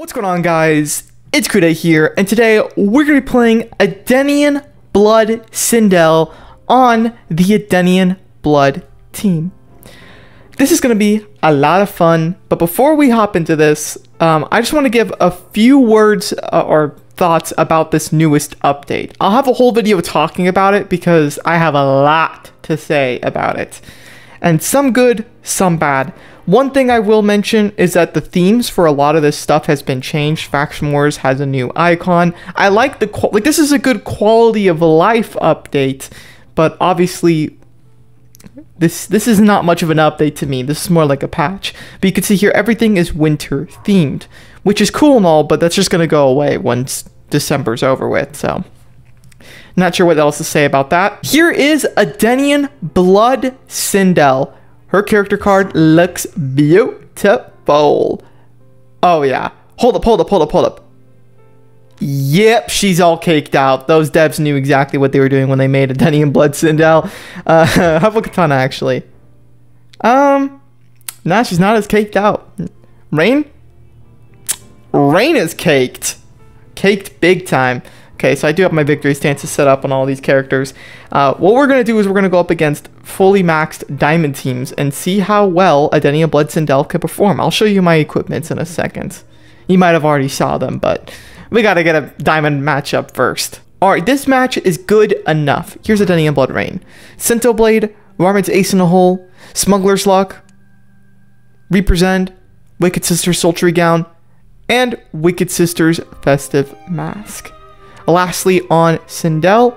What's going on guys? It's Cuday here, and today we're going to be playing Edenian Blood Sindel on the Edenian Blood team. This is going to be a lot of fun, but before we hop into this, um, I just want to give a few words uh, or thoughts about this newest update. I'll have a whole video talking about it because I have a lot to say about it. And some good, some bad. One thing I will mention is that the themes for a lot of this stuff has been changed. Faction Wars has a new icon. I like the like this is a good quality of a life update, but obviously this this is not much of an update to me. This is more like a patch. But you can see here everything is winter themed, which is cool and all, but that's just going to go away once December's over with. So not sure what else to say about that. Here is Edenian Blood Sindel. Her character card looks beautiful. Oh yeah. Hold up, hold up, hold up, hold up. Yep, she's all caked out. Those devs knew exactly what they were doing when they made Edenian Blood Sindel. Uh, Huffle Kitana, actually. Um, nah, she's not as caked out. Rain? Rain is caked. Caked big time. Okay, so I do have my victory stances set up on all these characters. Uh, what we're going to do is we're going to go up against fully maxed diamond teams and see how well Edenian Blood Sindel can perform. I'll show you my equipments in a second. You might have already saw them, but we got to get a diamond matchup first. Alright, this match is good enough. Here's Edenian Blood Rain. Scinto Blade, Varmint's Ace in a Hole, Smuggler's Luck, Reaper's End, Wicked Sister's Sultry Gown, and Wicked Sister's Festive Mask. Lastly, on Sindel,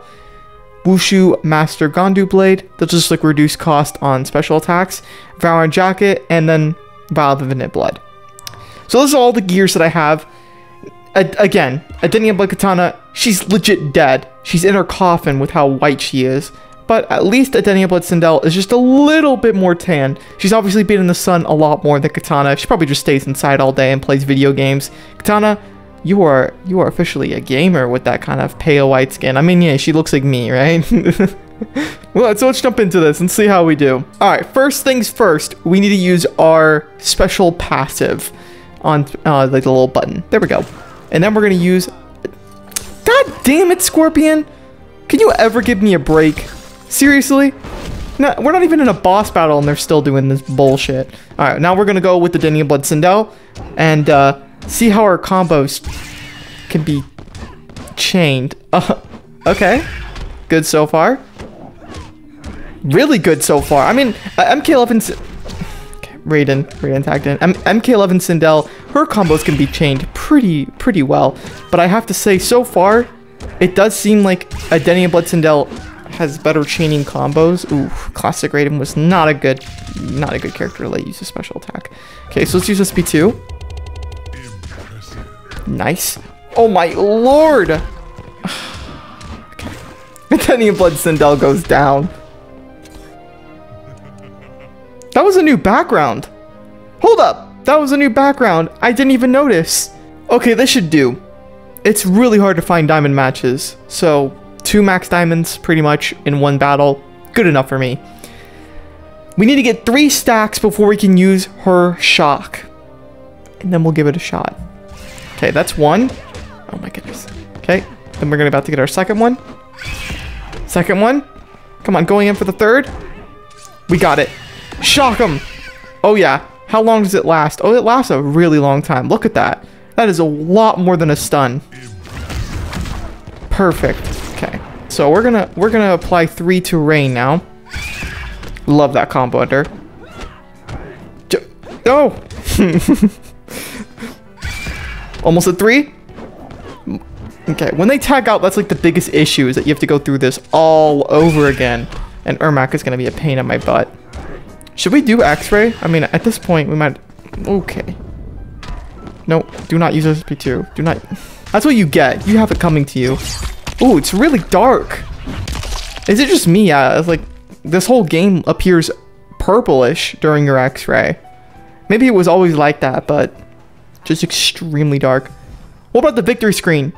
Wushu Master Gandu Blade. They'll just like reduce cost on special attacks. Valorant Jacket, and then Vial of Infinite Blood. So those are all the gears that I have. A again, Edenia Blood Kitana, she's legit dead. She's in her coffin with how white she is. But at least Edenia Blood Sindel is just a little bit more tan. She's obviously been in the sun a lot more than Kitana. She probably just stays inside all day and plays video games. Kitana, you are you are officially a gamer with that kind of pale white skin. I mean, yeah, she looks like me, right? well, so let's jump into this and see how we do. All right, first things first, we need to use our special passive on uh, like the little button. There we go. And then we're gonna use. God damn it, Scorpion! Can you ever give me a break? Seriously? No, we're not even in a boss battle and they're still doing this bullshit. All right, now we're gonna go with the Edenian Blood Sindel and. uh see how our combos can be chained. Uh, okay. Good so far. Really good so far. I mean, uh, MK11... Okay, Raiden. Raiden tagged in. M MK11 Sindel, her combos can be chained pretty, pretty well. But I have to say, so far, it does seem like Edenian Blood Sindel has better chaining combos. Ooh, Classic Raiden was not a good, not a good character to let use a special attack. Okay, so let's use SP2. Nice. Oh my lord! okay. Edenian Blood Sindel goes down. That was a new background. Hold up. That was a new background. I didn't even notice. Okay, this should do. It's really hard to find diamond matches. So, two max diamonds pretty much in one battle. Good enough for me. We need to get three stacks before we can use her shock. And then we'll give it a shot. Okay, that's one. Oh my goodness. Okay, then we're gonna about to get our second one. Second one. Come on, going in for the third. We got it. Shock him. Oh yeah. How long does it last? Oh, it lasts a really long time. Look at that. That is a lot more than a stun. Perfect. Okay. So we're gonna we're gonna apply three to rain now. Love that combo under. Oh! Almost a three? Okay, when they tag out, that's like the biggest issue is that you have to go through this all over again. And Ermac is going to be a pain in my butt. Should we do x-ray? I mean, at this point, we might... Okay. No, do not use SP2. Do not... That's what you get. You have it coming to you. Oh, it's really dark. Is it just me? Yeah, it's like this whole game appears purplish during your x-ray. Maybe it was always like that, but just extremely dark. What about the victory screen?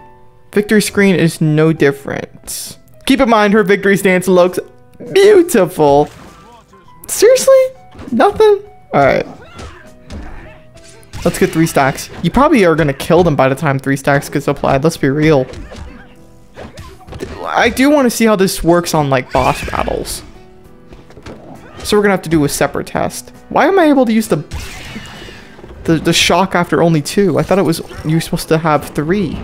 Victory screen is no different. Keep in mind her victory stance looks beautiful. Seriously? Nothing? Alright. Let's get three stacks. You probably are gonna kill them by the time three stacks gets applied. Let's be real. I do want to see how this works on like boss battles. So we're gonna have to do a separate test. Why am I able to use the the, the shock after only two? I thought it was you were supposed to have three.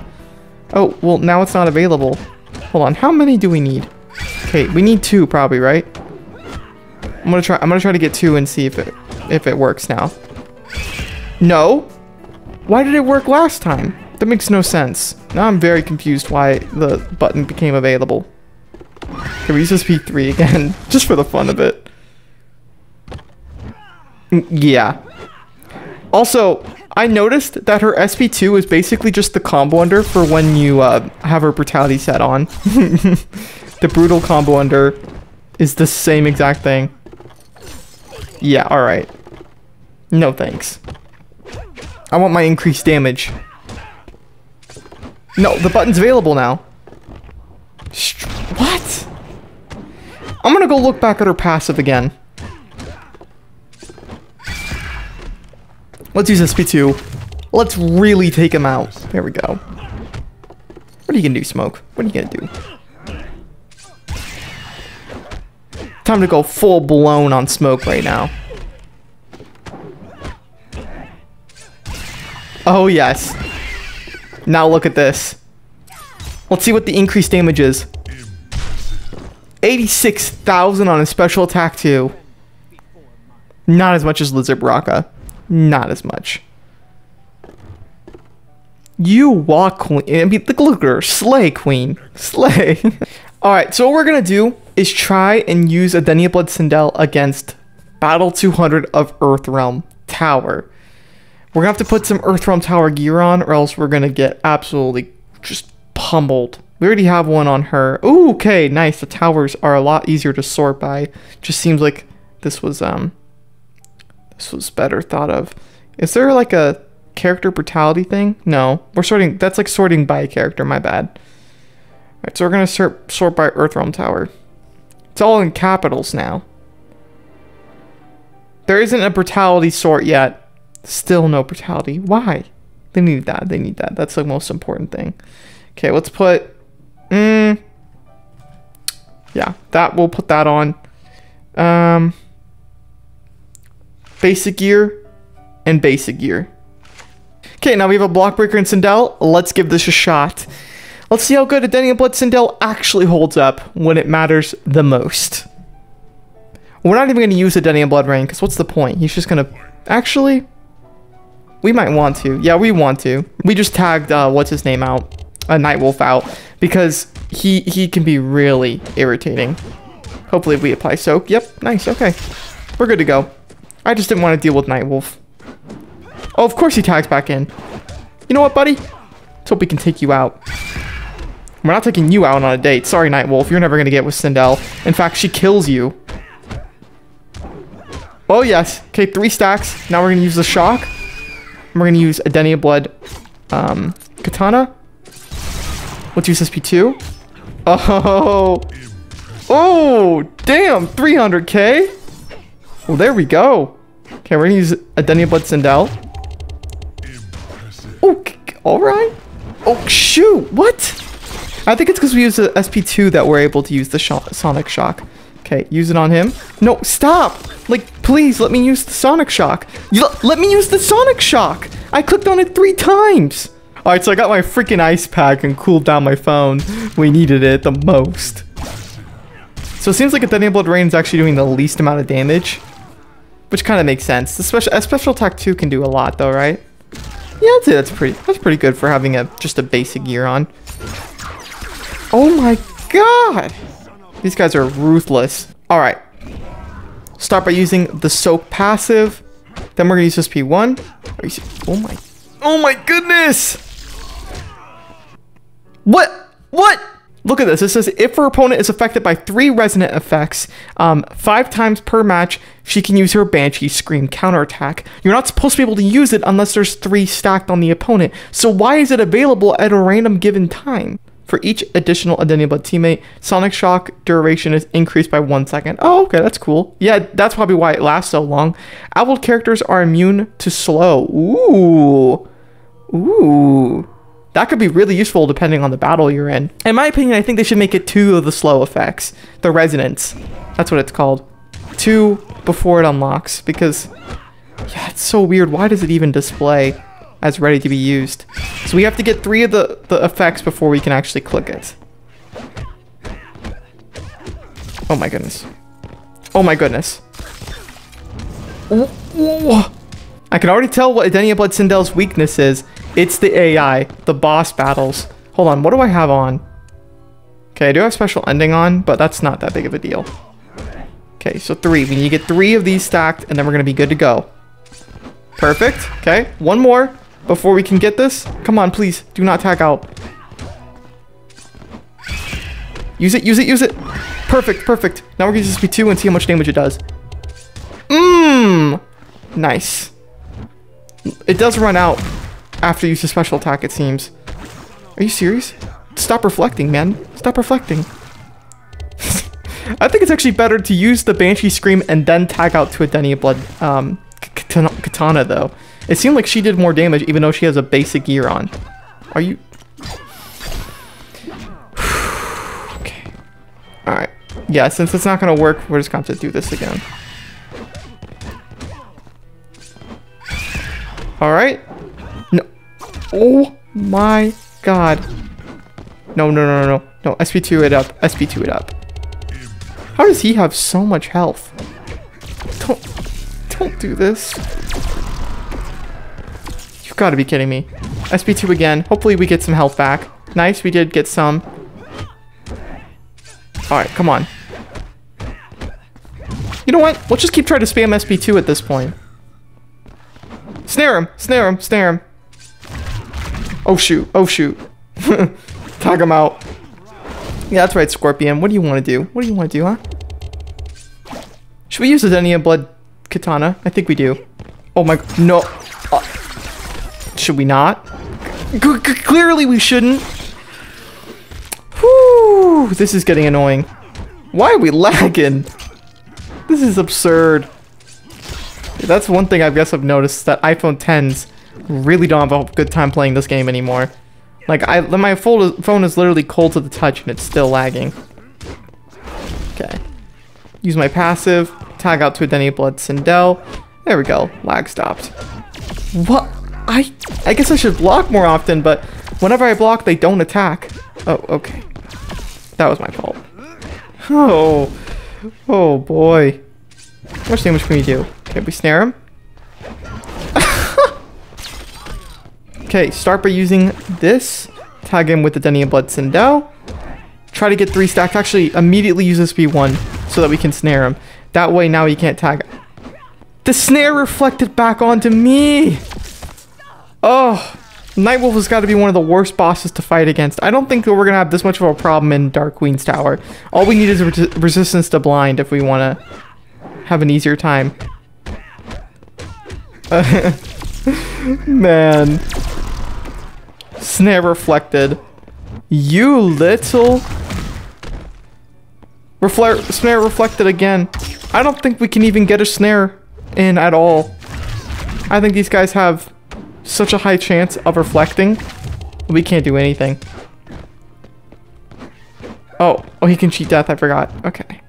Oh, well now it's not available. Hold on, how many do we need? Okay, we need two probably, right? I'm gonna try I'm gonna try to get two and see if it if it works now. No? Why did it work last time? That makes no sense. Now I'm very confused why the button became available. Can we use this P3 again? Just for the fun of it. Mm, yeah. Also, I noticed that her SP2 is basically just the combo under for when you uh, have her brutality set on. the brutal combo under is the same exact thing. Yeah, alright. No thanks. I want my increased damage. No, the button's available now. What? I'm gonna go look back at her passive again. Let's use SP2. Let's really take him out. There we go. What are you gonna do, Smoke? What are you gonna do? Time to go full blown on Smoke right now. Oh, yes. Now look at this. Let's see what the increased damage is. 86,000 on a special attack too. Not as much as Lizard Baraka. Not as much. You walk queen. I mean, look at her. Slay, queen. Slay. Alright, so what we're going to do is try and use Edenia Blood Sindel against Battle 200 of Earthrealm Tower. We're gonna have to put some Earthrealm Tower gear on, or else we're gonna get absolutely just pummeled. We already have one on her. Ooh, okay, nice. The towers are a lot easier to sort by. Just seems like this was um this was better thought of. Is there like a character brutality thing? No. We're sorting that's like sorting by character, my bad. Alright, so we're gonna sort sort by Earthrealm Tower. It's all in capitals now. There isn't a brutality sort yet. Still no brutality. Why? They need that. They need that. That's the most important thing. Okay, let's put... Mm, yeah, that we'll put that on. Um, basic gear and basic gear. Okay, now we have a block breaker in Sindel. Let's give this a shot. Let's see how good Edenia Blood Sindel actually holds up when it matters the most. We're not even going to use Edenia Blood Rain, because what's the point? He's just going to... Actually, we might want to. Yeah, we want to. We just tagged, uh, what's his name out? A uh, Nightwolf out. Because he, he can be really irritating. Hopefully if we apply soak. Yep, nice, okay. We're good to go. I just didn't want to deal with Nightwolf. Oh, of course he tags back in. You know what, buddy? Let's hope we can take you out. We're not taking you out on a date. Sorry, Nightwolf. You're never going to get with Sindel. In fact, she kills you. Oh, yes. Okay, three stacks. Now we're going to use the shock. And We're going to use Edenia Blood um, Kitana. Let's use SP2. Oh. Oh, damn. 300k. Well, there we go. Okay, we're to use Edenia Blood Sindel. Oh, all right. Oh, shoot. What? I think it's because we use the SP2 that we're able to use the sh Sonic Shock. Okay, use it on him. No, stop! Like, please, let me use the Sonic Shock. You, let me use the Sonic Shock! I clicked on it three times! Alright, so I got my freaking ice pack and cooled down my phone. We needed it the most. So it seems like a Blood Rain is actually doing the least amount of damage. Which kind of makes sense. The special, a special attack 2 can do a lot though, right? Yeah, that's it. That's pretty, that's pretty good for having a just a basic gear on. Oh my god! These guys are ruthless. All right. Start by using the soak passive. Then we're gonna use this P1. Oh my, oh my goodness! What? What? Look at this. It says if her opponent is affected by three resonant effects, um, five times per match, she can use her Banshee Scream counterattack. You're not supposed to be able to use it unless there's three stacked on the opponent. So why is it available at a random given time? For each additional Edenia Blood teammate, Sonic Shock duration is increased by one second. Oh, okay, that's cool. Yeah, that's probably why it lasts so long. Outworld characters are immune to slow. Ooh. Ooh. That could be really useful depending on the battle you're in. In my opinion, I think they should make it two of the slow effects. The resonance. That's what it's called. Two before it unlocks. Because, yeah, it's so weird. Why does it even display as ready to be used? So we have to get three of the, the effects before we can actually click it. Oh my goodness. Oh my goodness. I can already tell what Edenia Blood Sindel's weakness is. It's the AI, the boss battles. Hold on, what do I have on? Okay, I do have special ending on, but that's not that big of a deal. Okay, so three. We need to get three of these stacked, and then we're going to be good to go. Perfect. Okay, one more before we can get this. Come on, please. Do not tag out. Use it, use it, use it. Perfect, perfect. Now we're going to use SP2 and see how much damage it does. Mmm. Nice. It does run out after you use a special attack, it seems. Are you serious? Stop reflecting, man. Stop reflecting. I think it's actually better to use the Banshee Scream and then tag out to Edenia Blood um, Kitana, though. It seemed like she did more damage even though she has a basic gear on. Are you... okay. Alright. Yeah, since it's not going to work, we're just going to have to do this again. Alright. Oh my god. No, no, no, no, no. SP2 it up. SP2 it up. How does he have so much health? Don't, don't do this. You've got to be kidding me. SP2 again. Hopefully we get some health back. Nice, we did get some. Alright, come on. You know what? Let's just keep trying to spam SP2 at this point. Snare him! Snare him! Snare him! Oh shoot! Oh shoot! Tag him out. Yeah, that's right, Scorpion. What do you want to do? What do you want to do, huh? Should we use the Edenia Blood Kitana? I think we do. Oh my... No. Uh, should we not? C clearly we shouldn't. Whew. This is getting annoying. Why are we lagging? This is absurd. That's one thing I guess I've noticed that iPhone 10s really don't have a good time playing this game anymore. Like, I my phone is literally cold to the touch and it's still lagging. Okay. Use my passive, tag out to Edenia Blood Sindel. There we go, lag stopped. What? I I guess I should block more often, but whenever I block, they don't attack. Oh, okay. That was my fault. Oh, oh boy. How much damage can we do? Can we snare him? Okay, start by using this. Tag him with the Edenia Blood Sindel. Try to get three stacks. Actually, immediately use this B1 so that we can snare him. That way now he can't tag. The snare reflected back onto me. Oh, Nightwolf has got to be one of the worst bosses to fight against. I don't think that we're going to have this much of a problem in Dark Queen's Tower. All we need is res resistance to blind if we want to have an easier time. Man. Snare reflected. You little... Reflect snare reflected again. I don't think we can even get a snare in at all. I think these guys have such a high chance of reflecting. We can't do anything. Oh, oh, he can cheat death. I forgot. Okay.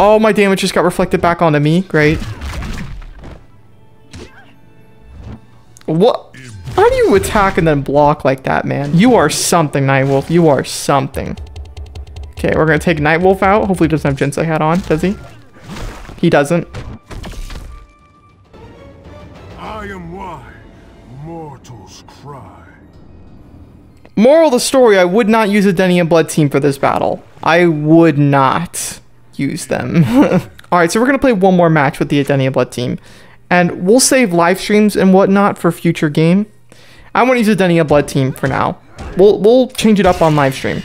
Oh, my damage just got reflected back onto me. Great. What? How do you attack and then block like that, man? You are something, Nightwolf. You are something. Okay, we're gonna take Nightwolf out. Hopefully he doesn't have Jinsei hat on, does he? He doesn't. I am why mortals cry. Moral of the story, I would not use a Edenia Blood team for this battle. I would not use them. Alright, so we're gonna play one more match with the Edenia Blood team. And we'll save live streams and whatnot for future game. I want to use a Edenia Blood team for now. We'll, we'll change it up on live stream.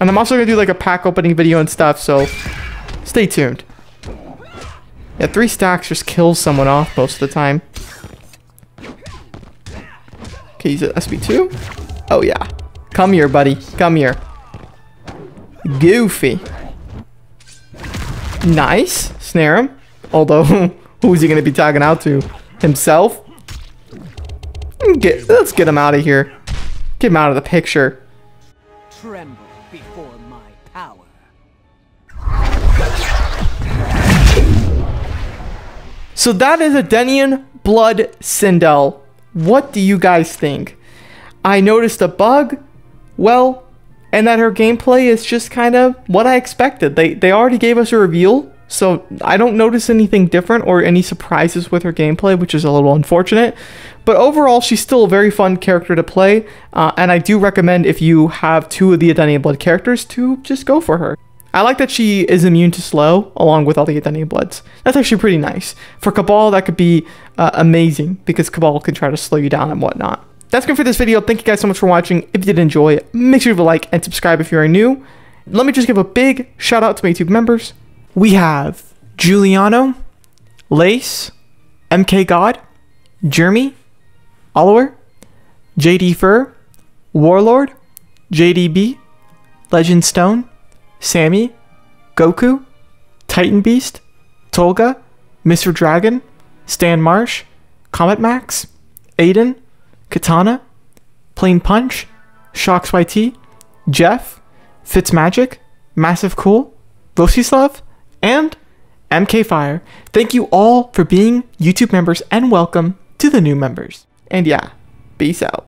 And I'm also going to do like a pack opening video and stuff, so stay tuned. Yeah, three stacks just kills someone off most of the time. Okay, use it SB2. Oh, yeah. Come here, buddy. Come here. Goofy. Nice. Snare him. Although, who's he going to be tagging out to? Himself? Get, let's get him out of here. Get him out of the picture. Tremble before my power. So that is Edenian Blood Sindel. What do you guys think? I noticed a bug. Well, and that her gameplay is just kind of what I expected. They they already gave us a reveal, so I don't notice anything different or any surprises with her gameplay, which is a little unfortunate. But overall, she's still a very fun character to play, uh, and I do recommend if you have two of the Edenian Blood characters to just go for her. I like that she is immune to slow, along with all the Edenian Bloods. That's actually pretty nice. For Kabal, that could be uh, amazing, because Kabal can try to slow you down and whatnot. That's good for this video. Thank you guys so much for watching. If you did enjoy make sure to leave a like and subscribe if you are new. Let me just give a big shout out to my YouTube members. We have Giuliano, Lace, MK God, Jeremy, Oliver, JD Fur, Warlord, JDB, Legend Stone, Sammy, Goku, Titan Beast, Tolga, Mr. Dragon, Stan Marsh, Comet Max, Aiden, Katana, Plain Punch, Shocks YT, Jeff, Fitzmagic, Massive Cool, Vosislav, and MK Fire. Thank you all for being YouTube members and welcome to the new members. And yeah, peace out.